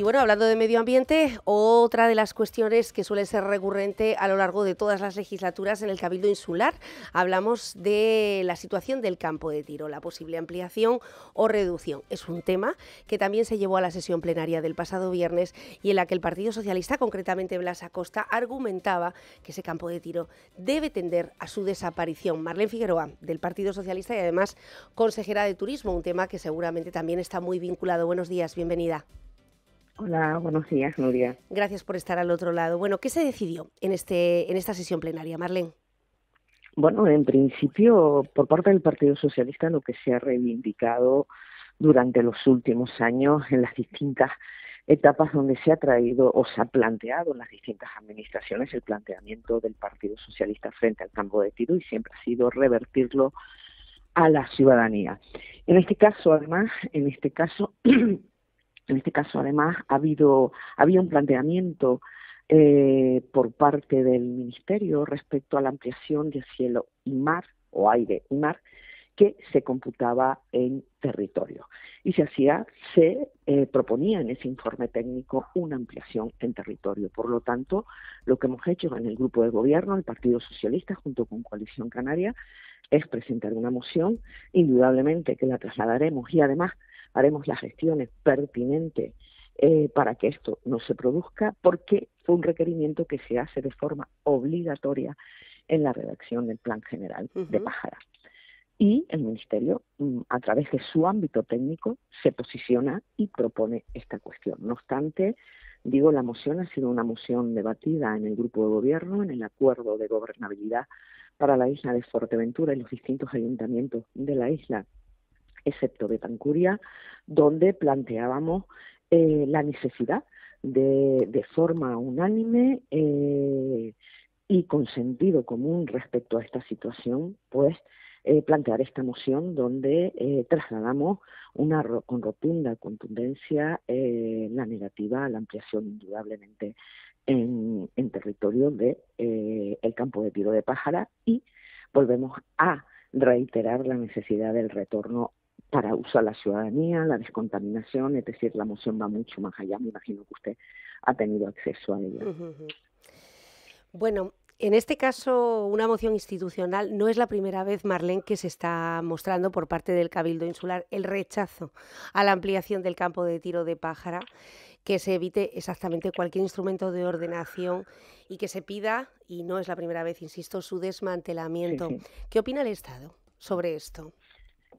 Y bueno, hablando de medio ambiente, otra de las cuestiones que suele ser recurrente a lo largo de todas las legislaturas en el Cabildo Insular, hablamos de la situación del campo de tiro, la posible ampliación o reducción. Es un tema que también se llevó a la sesión plenaria del pasado viernes y en la que el Partido Socialista, concretamente Blas Acosta, argumentaba que ese campo de tiro debe tender a su desaparición. Marlene Figueroa, del Partido Socialista y además consejera de Turismo, un tema que seguramente también está muy vinculado. Buenos días, bienvenida. Hola, buenos días, Nuria. Gracias por estar al otro lado. Bueno, ¿qué se decidió en, este, en esta sesión plenaria, Marlene? Bueno, en principio, por parte del Partido Socialista, lo que se ha reivindicado durante los últimos años en las distintas etapas donde se ha traído o se ha planteado en las distintas administraciones el planteamiento del Partido Socialista frente al campo de tiro y siempre ha sido revertirlo a la ciudadanía. En este caso, además, en este caso En este caso, además, ha habido había un planteamiento eh, por parte del Ministerio respecto a la ampliación de cielo y mar, o aire y mar, que se computaba en territorio. Y se hacía, se eh, proponía en ese informe técnico una ampliación en territorio. Por lo tanto, lo que hemos hecho en el grupo de gobierno, el Partido Socialista, junto con Coalición Canaria, es presentar una moción, indudablemente que la trasladaremos y además haremos las gestiones pertinentes eh, para que esto no se produzca, porque fue un requerimiento que se hace de forma obligatoria en la redacción del Plan General de Pájara. Y el Ministerio, mm, a través de su ámbito técnico, se posiciona y propone esta cuestión. No obstante, digo, la moción ha sido una moción debatida en el grupo de gobierno, en el acuerdo de gobernabilidad para la isla de Fuerteventura y los distintos ayuntamientos de la isla excepto Betancuria, donde planteábamos eh, la necesidad de, de forma unánime eh, y con sentido común respecto a esta situación, pues eh, plantear esta moción donde eh, trasladamos una con rotunda contundencia la negativa a la ampliación indudablemente en, en territorio de el campo de tiro de pájara y volvemos a reiterar la necesidad del retorno para uso a la ciudadanía, la descontaminación, es decir, la moción va mucho más allá, me imagino que usted ha tenido acceso a ella. Bueno, en este caso, una moción institucional no es la primera vez, Marlene, que se está mostrando por parte del Cabildo Insular el rechazo a la ampliación del campo de tiro de pájara, que se evite exactamente cualquier instrumento de ordenación y que se pida, y no es la primera vez, insisto, su desmantelamiento. Sí, sí. ¿Qué opina el Estado sobre esto?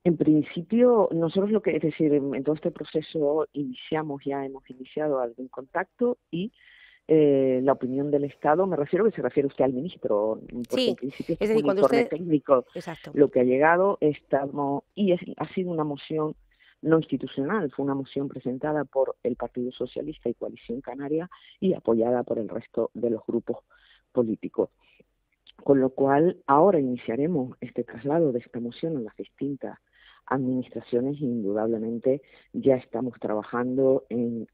En principio, nosotros lo que es decir, en todo este proceso iniciamos, ya hemos iniciado algún contacto y eh, la opinión del Estado, me refiero que se refiere usted al ministro, porque sí, en principio es decir, un informe usted... técnico Exacto. lo que ha llegado, estamos, y es, ha sido una moción no institucional, fue una moción presentada por el Partido Socialista y Coalición Canaria y apoyada por el resto de los grupos políticos. Con lo cual, ahora iniciaremos este traslado de esta moción a las distintas administraciones indudablemente ya estamos trabajando en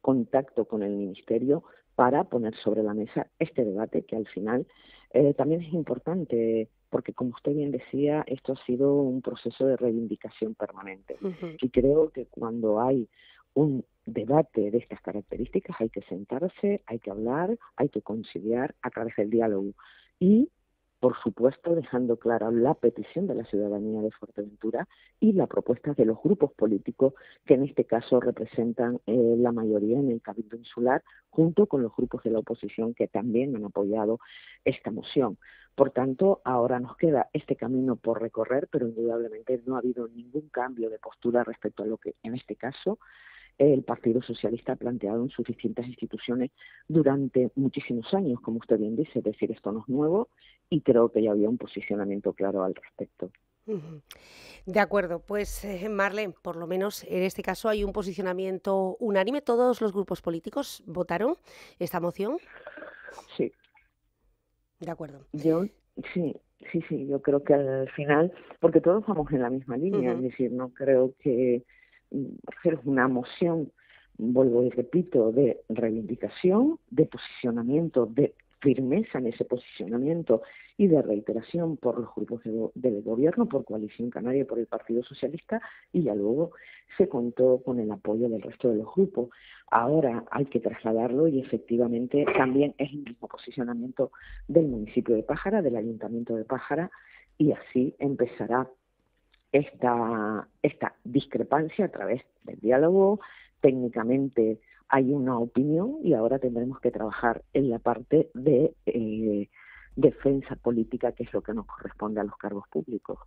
contacto con el Ministerio para poner sobre la mesa este debate que al final eh, también es importante porque como usted bien decía, esto ha sido un proceso de reivindicación permanente uh -huh. y creo que cuando hay un debate de estas características hay que sentarse, hay que hablar, hay que conciliar a través del diálogo y por supuesto dejando clara la petición de la ciudadanía de Fuerteventura y la propuesta de los grupos políticos que en este caso representan eh, la mayoría en el Cabildo Insular, junto con los grupos de la oposición que también han apoyado esta moción. Por tanto, ahora nos queda este camino por recorrer, pero indudablemente no ha habido ningún cambio de postura respecto a lo que en este caso el Partido Socialista ha planteado en sus distintas instituciones durante muchísimos años, como usted bien dice, es decir, esto no es nuevo y creo que ya había un posicionamiento claro al respecto. De acuerdo, pues eh, Marlene, por lo menos en este caso hay un posicionamiento unánime. ¿Todos los grupos políticos votaron esta moción? Sí. De acuerdo. Yo, sí, sí, sí, yo creo que al final, porque todos vamos en la misma línea, uh -huh. es decir, no creo que es una moción, vuelvo y repito, de reivindicación, de posicionamiento, de firmeza en ese posicionamiento y de reiteración por los grupos del gobierno, por Coalición Canaria por el Partido Socialista, y ya luego se contó con el apoyo del resto de los grupos. Ahora hay que trasladarlo y efectivamente también es el mismo posicionamiento del municipio de Pájara, del Ayuntamiento de Pájara, y así empezará esta, esta discrepancia a través del diálogo. Técnicamente hay una opinión y ahora tendremos que trabajar en la parte de eh, defensa política, que es lo que nos corresponde a los cargos públicos.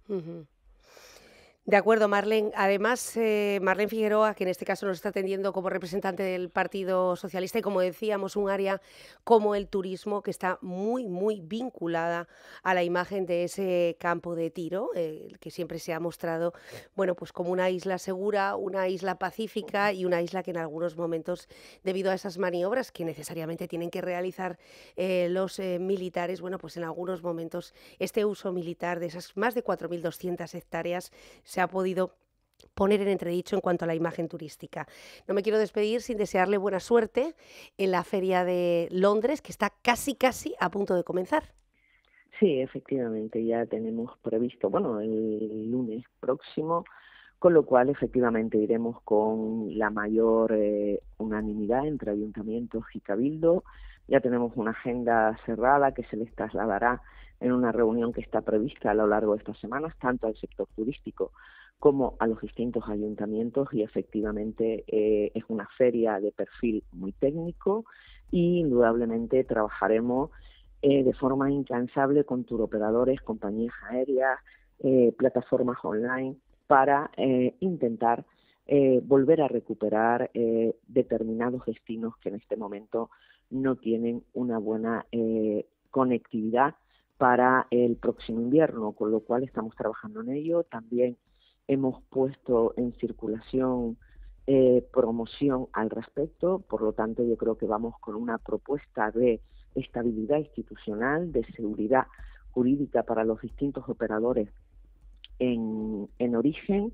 De acuerdo, Marlene. Además, eh, Marlene Figueroa, que en este caso nos está atendiendo como representante del Partido Socialista y, como decíamos, un área como el turismo que está muy, muy vinculada a la imagen de ese campo de tiro, eh, que siempre se ha mostrado, bueno, pues como una isla segura, una isla pacífica y una isla que en algunos momentos, debido a esas maniobras que necesariamente tienen que realizar eh, los militares, bueno, pues en algunos momentos este uso militar de esas más de 4.200 hectáreas se ha podido poner en entredicho en cuanto a la imagen turística. No me quiero despedir sin desearle buena suerte en la feria de Londres, que está casi, casi a punto de comenzar. Sí, efectivamente, ya tenemos previsto, bueno, el lunes próximo, con lo cual efectivamente iremos con la mayor eh, unanimidad entre ayuntamientos y cabildo. Ya tenemos una agenda cerrada que se les trasladará en una reunión que está prevista a lo largo de estas semanas, tanto al sector turístico como a los distintos ayuntamientos y efectivamente eh, es una feria de perfil muy técnico y indudablemente trabajaremos eh, de forma incansable con turoperadores, compañías aéreas, eh, plataformas online para intentar volver a recuperar determinados destinos que en este momento no tienen una buena conectividad para el próximo invierno, con lo cual estamos trabajando en ello. También hemos puesto en circulación eh, promoción al respecto, por lo tanto yo creo que vamos con una propuesta de estabilidad institucional, de seguridad jurídica para los distintos operadores en, en origen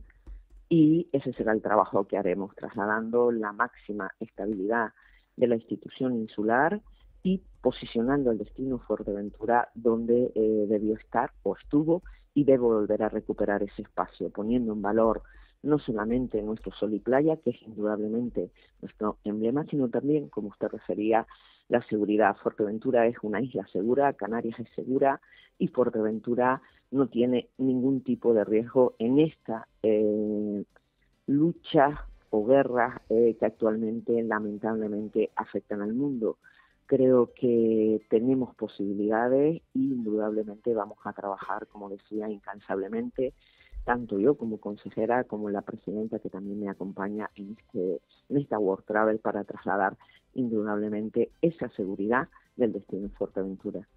y ese será el trabajo que haremos, trasladando la máxima estabilidad de la institución insular y posicionando el destino Fuerteventura donde eh, debió estar o estuvo y debe volver a recuperar ese espacio, poniendo en valor no solamente nuestro sol y playa, que es indudablemente nuestro emblema, sino también, como usted refería, la seguridad. Fuerteventura es una isla segura, Canarias es segura y Fuerteventura no tiene ningún tipo de riesgo en esta eh, lucha o guerra eh, que actualmente lamentablemente afectan al mundo creo que tenemos posibilidades y indudablemente vamos a trabajar, como decía, incansablemente, tanto yo como consejera, como la presidenta que también me acompaña en, este, en esta World Travel para trasladar indudablemente esa seguridad del destino en Fuerteventura.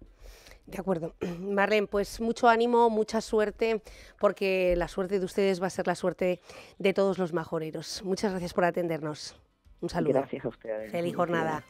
De acuerdo. Marlene, pues mucho ánimo, mucha suerte, porque la suerte de ustedes va a ser la suerte de todos los majoreros. Muchas gracias por atendernos. Un saludo. Gracias a ustedes. Feliz jornada.